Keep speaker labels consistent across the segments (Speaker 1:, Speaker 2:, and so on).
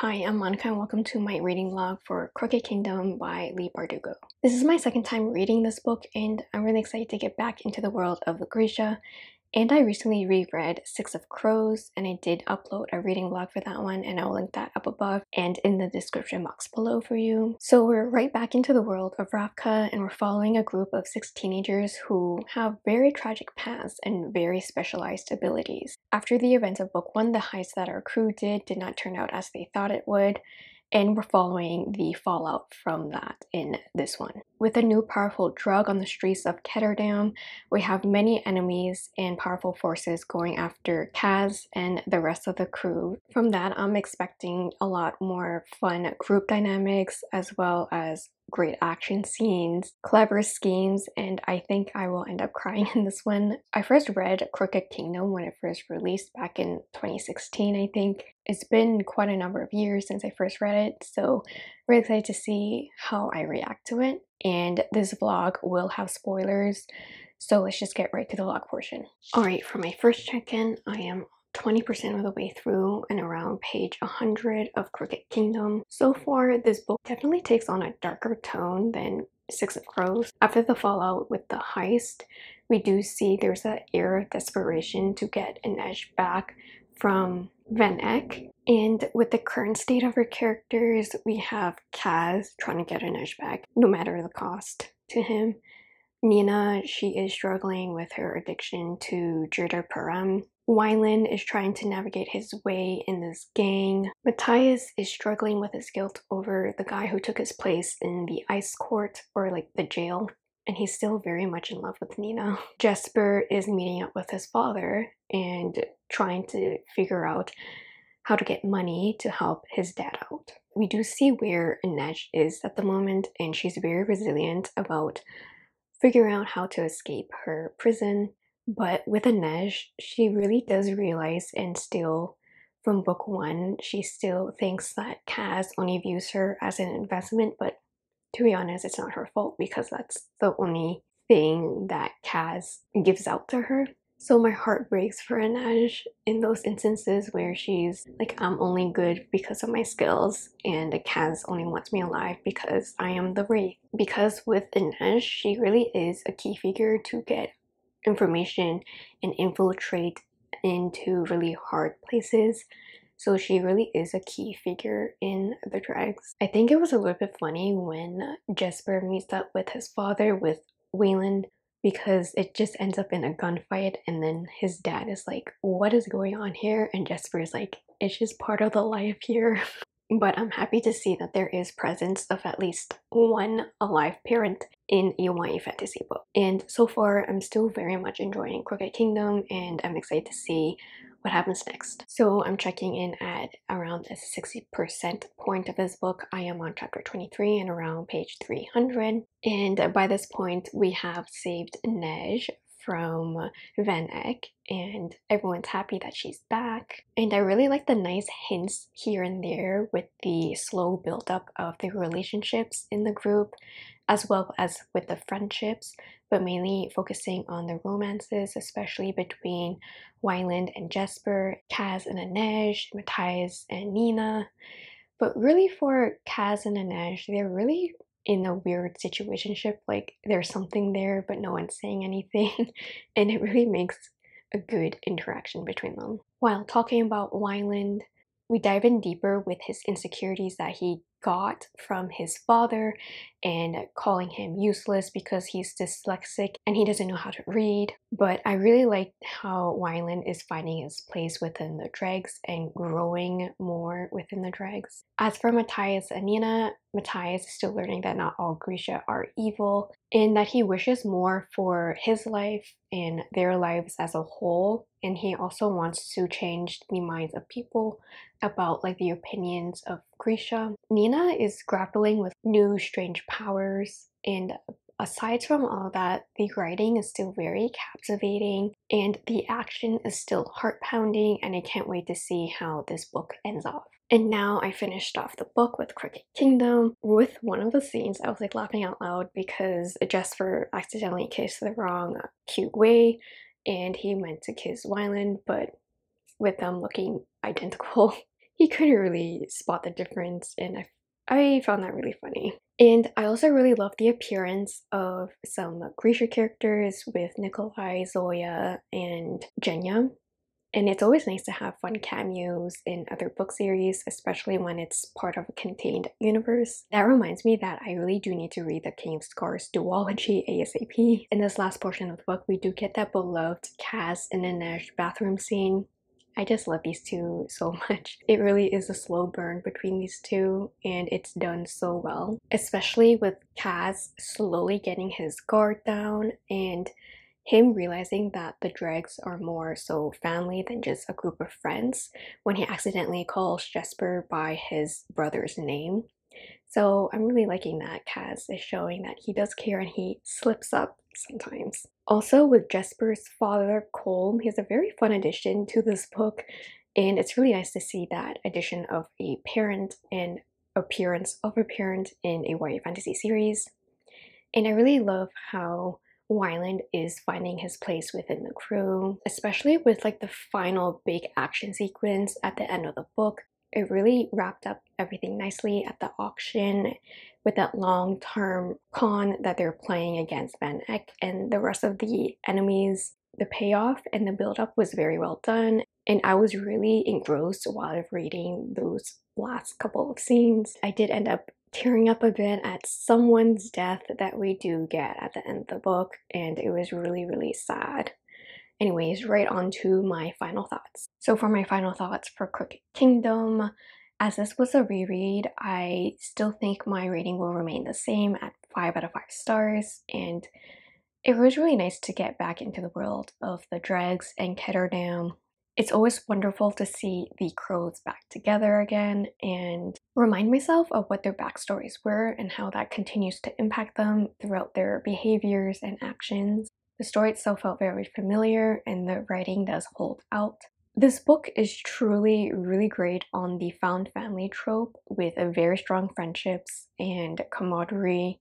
Speaker 1: Hi, I'm Monica and welcome to my reading vlog for Crooked Kingdom by Leigh Bardugo. This is my second time reading this book and I'm really excited to get back into the world of Grisha and I recently reread Six of Crows and I did upload a reading vlog for that one and I will link that up above and in the description box below for you. So we're right back into the world of Ravka and we're following a group of six teenagers who have very tragic pasts and very specialized abilities. After the events of book one, the heist that our crew did did not turn out as they thought it would and we're following the fallout from that in this one. With a new powerful drug on the streets of Ketterdam, we have many enemies and powerful forces going after Kaz and the rest of the crew. From that, I'm expecting a lot more fun group dynamics as well as great action scenes, clever schemes, and I think I will end up crying in this one. I first read Crooked Kingdom when it first released back in 2016, I think. It's been quite a number of years since I first read it, so really excited to see how I react to it. And this vlog will have spoilers, so let's just get right to the vlog portion. Alright, for my first check-in, I am 20% of the way through and around page 100 of Crooked Kingdom. So far, this book definitely takes on a darker tone than Six of Crows. After the fallout with the heist, we do see there's an air of desperation to get Inej back from Van Eck. And with the current state of our characters, we have Kaz trying to get Inej back, no matter the cost to him. Nina, she is struggling with her addiction to jurda parem. Wylan is trying to navigate his way in this gang. Matthias is struggling with his guilt over the guy who took his place in the ice court or like the jail. And he's still very much in love with Nina. Jesper is meeting up with his father and trying to figure out how to get money to help his dad out. We do see where Inej is at the moment, and she's very resilient about figuring out how to escape her prison but with Inej, she really does realize and still from book one, she still thinks that Kaz only views her as an investment, but to be honest, it's not her fault because that's the only thing that Kaz gives out to her. So my heart breaks for Inej in those instances where she's like, I'm only good because of my skills and Kaz only wants me alive because I am the Wraith. Because with Inej, she really is a key figure to get information and infiltrate into really hard places. So she really is a key figure in the dregs. I think it was a little bit funny when Jesper meets up with his father with Wylan because it just ends up in a gunfight and then his dad is like, what is going on here? And Jesper is like, it's just part of the life here. but I'm happy to see that there is presence of at least one alive parent in YA fantasy book. And so far, I'm still very much enjoying Crooked Kingdom and I'm excited to see what happens next. So I'm checking in at around a 60% point of this book. I am on chapter 23 and around page 300. And by this point, we have saved Inej from Van Eck and everyone's happy that she's back. And I really like the nice hints here and there with the slow build-up of the relationships in the group as well as with the friendships, but mainly focusing on the romances, especially between Wylan and Jesper, Kaz and Inej, Matthias and Nina. But really for Kaz and Inej, they're really in a weird situationship like there's something there but no one's saying anything and it really makes a good interaction between them while talking about Wylan we dive in deeper with his insecurities that he got from his father and calling him useless because he's dyslexic and he doesn't know how to read. But I really like how Wylan is finding his place within the dregs and growing more within the dregs. As for Matthias and Nina, Matthias is still learning that not all Grisha are evil and that he wishes more for his life and their lives as a whole and he also wants to change the minds of people about like the opinions of Grisha. Nina is grappling with new strange powers and aside from all that, the writing is still very captivating and the action is still heart pounding and I can't wait to see how this book ends off. And now I finished off the book with Crooked Kingdom. With one of the scenes, I was like laughing out loud because Jesper accidentally kissed the wrong Kuwei and he meant to kiss Wylan, but with them looking identical, he couldn't really spot the difference and I, I found that really funny. And I also really love the appearance of some Grisha characters with Nikolai, Zoya, and Genya. And it's always nice to have fun cameos in other book series, especially when it's part of a contained universe. That reminds me that I really do need to read the King of Scars duology ASAP. In this last portion of the book, we do get that beloved Kaz and Inej bathroom scene. I just love these two so much. It really is a slow burn between these two and it's done so well. Especially with Kaz slowly getting his guard down and him realizing that the dregs are more so family than just a group of friends when he accidentally calls Jesper by his brother's name. So I'm really liking that Kaz is showing that he does care and he slips up sometimes. Also with Jesper's father, Colm, he's a very fun addition to this book and it's really nice to see that addition of a parent and appearance of a parent in a YA fantasy series. And I really love how Wylan is finding his place within the crew, especially with like the final big action sequence at the end of the book. It really wrapped up everything nicely at the auction with that long-term con that they're playing against Van Eck and the rest of the enemies. The payoff and the build-up was very well done and I was really engrossed while reading those last couple of scenes. I did end up tearing up a bit at someone's death that we do get at the end of the book, and it was really, really sad. Anyways, right on to my final thoughts. So for my final thoughts for Crooked Kingdom, as this was a reread, I still think my rating will remain the same at 5 out of 5 stars, and it was really nice to get back into the world of the Dregs and Ketterdam it's always wonderful to see the crows back together again and remind myself of what their backstories were and how that continues to impact them throughout their behaviors and actions. The story itself felt very familiar and the writing does hold out. This book is truly really great on the found family trope with a very strong friendships and camaraderie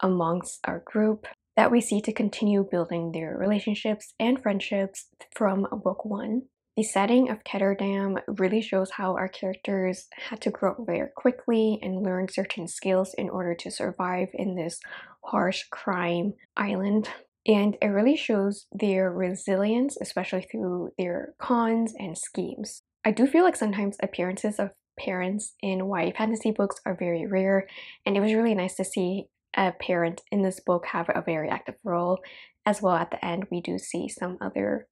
Speaker 1: amongst our group that we see to continue building their relationships and friendships from book one. The setting of Ketterdam really shows how our characters had to grow very quickly and learn certain skills in order to survive in this harsh crime island. And it really shows their resilience, especially through their cons and schemes. I do feel like sometimes appearances of parents in YA fantasy books are very rare, and it was really nice to see a parent in this book have a very active role. As well, at the end, we do see some other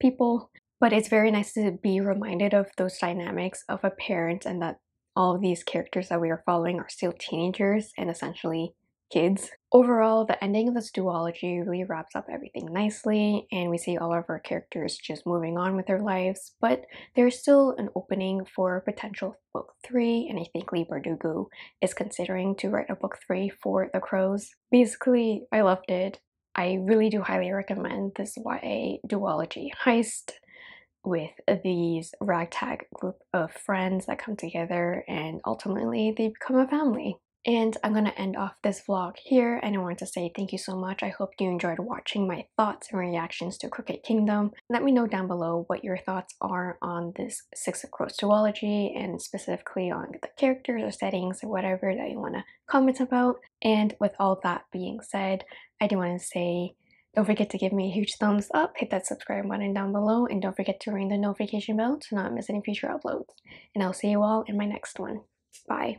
Speaker 1: people but it's very nice to be reminded of those dynamics of a parent and that all of these characters that we are following are still teenagers and essentially kids. Overall, the ending of this duology really wraps up everything nicely, and we see all of our characters just moving on with their lives, but there's still an opening for potential book 3, and I think Leigh Bardugo is considering to write a book 3 for The Crows. Basically, I loved it. I really do highly recommend this YA duology heist with these ragtag group of friends that come together and ultimately they become a family. And I'm going to end off this vlog here and I want to say thank you so much. I hope you enjoyed watching my thoughts and reactions to Crooked Kingdom. Let me know down below what your thoughts are on this Six of Crows duology and specifically on the characters or settings or whatever that you want to comment about. And with all that being said, I do want to say don't forget to give me a huge thumbs up, hit that subscribe button down below, and don't forget to ring the notification bell to not miss any future uploads. And I'll see you all in my next one. Bye.